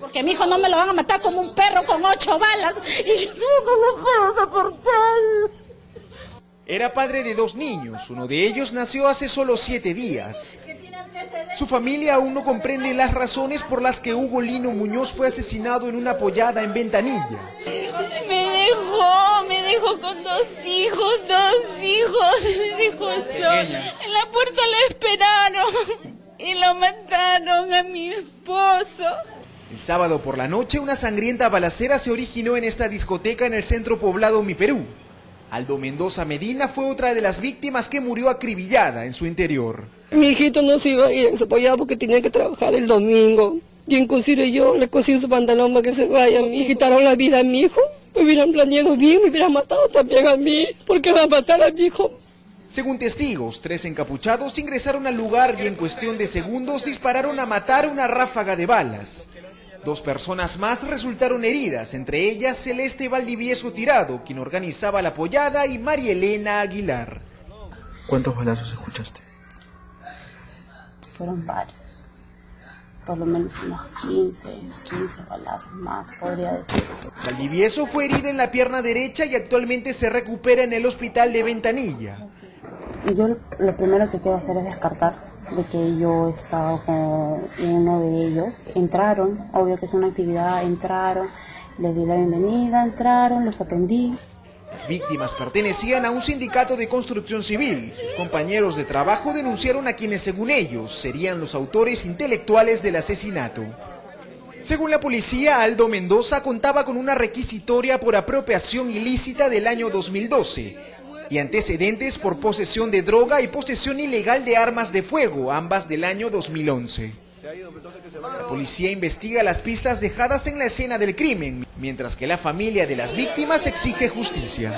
Porque a mi hijo no me lo van a matar como un perro con ocho balas y yo no lo puedo soportar. Era padre de dos niños, uno de ellos nació hace solo siete días. Su familia aún no comprende las razones por las que Hugo Lino Muñoz fue asesinado en una pollada en Ventanilla. Me dejó, me dejó con dos hijos, dos hijos, me dejó solo. En la puerta le esperaron y lo mataron a mi esposo. El sábado por la noche una sangrienta balacera se originó en esta discoteca en el centro poblado Mi Perú. Aldo Mendoza Medina fue otra de las víctimas que murió acribillada en su interior. Mi hijito no se iba a ir pollada porque tenía que trabajar el domingo. Y inclusive yo le cosí su pantalón para que se vaya. Me quitaron la vida a mi hijo. Me hubieran planeado bien, me hubieran matado también a mí. porque va a matar a mi hijo? Según testigos, tres encapuchados ingresaron al lugar y en cuestión de segundos dispararon a matar una ráfaga de balas. Dos personas más resultaron heridas, entre ellas Celeste Valdivieso Tirado, quien organizaba la apoyada, y María Elena Aguilar. ¿Cuántos balazos escuchaste? Fueron varios. Por lo menos unos 15, 15 balazos más, podría decir. Valdivieso fue herida en la pierna derecha y actualmente se recupera en el hospital de Ventanilla. Yo lo primero que quiero hacer es descartar de que yo estaba con uno de ellos. Entraron, obvio que es una actividad, entraron, les di la bienvenida, entraron, los atendí. Las víctimas pertenecían a un sindicato de construcción civil. Sus compañeros de trabajo denunciaron a quienes, según ellos, serían los autores intelectuales del asesinato. Según la policía, Aldo Mendoza contaba con una requisitoria por apropiación ilícita del año 2012 y antecedentes por posesión de droga y posesión ilegal de armas de fuego, ambas del año 2011. La policía investiga las pistas dejadas en la escena del crimen, mientras que la familia de las víctimas exige justicia.